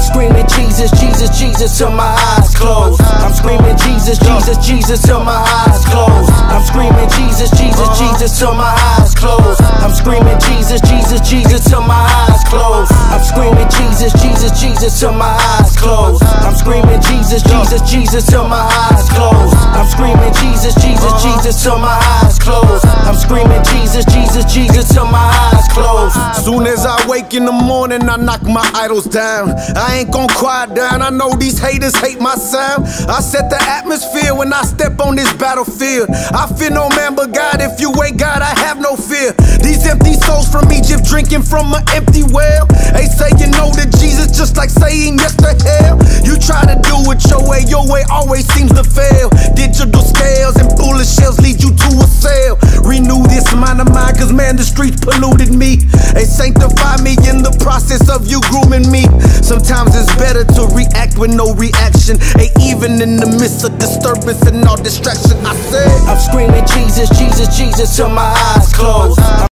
I'm screaming Jesus, Jesus, Jesus till my eyes close. I'm screaming Jesus, Jesus, Jesus till my eyes close. I'm screaming Jesus, Jesus, Jesus till my eyes close. I'm screaming Jesus, Jesus, Jesus till my eyes close. I'm screaming Jesus, Jesus, Jesus till my eyes close. I'm screaming Jesus, Jesus, Jesus till my eyes close. I'm screaming Jesus, Jesus, Jesus till my eyes close. Jesus, till my eyes close. Soon as I wake in the morning, I knock my idols down. I ain't gon' quiet down. I know these haters hate my sound. I set the atmosphere when I step on this battlefield. I fear no man but God. If you ain't God, I have no fear. These empty souls from Egypt drinking from an empty well. They say you know that Jesus just like saying yes to hell. You try to do it your way, your way always seems to fail. Man, the streets polluted me. They sanctify me in the process of you grooming me. Sometimes it's better to react with no reaction. Hey, even in the midst of disturbance and all distraction, I said, I'm screaming Jesus, Jesus, Jesus till my eyes close.